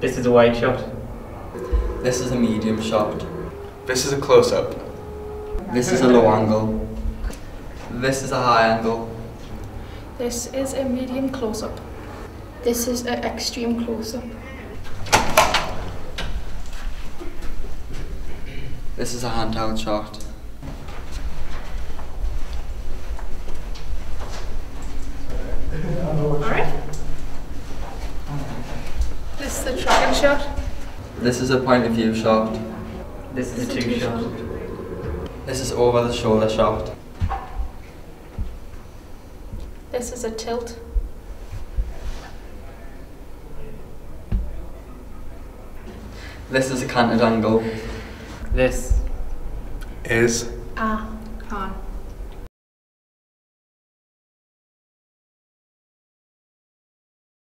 This is a wide shot. This is a medium shot. This is a close up. This is a low angle. This is a high angle. This is a medium close-up. This is an extreme close-up. This is a handheld shot. Alright. This is a tracking shot. This is a point of view shot. This is a This is two two shot. shot. This is over the shoulder shot. This is a tilt. This is a canted angle. This Is Ah. On.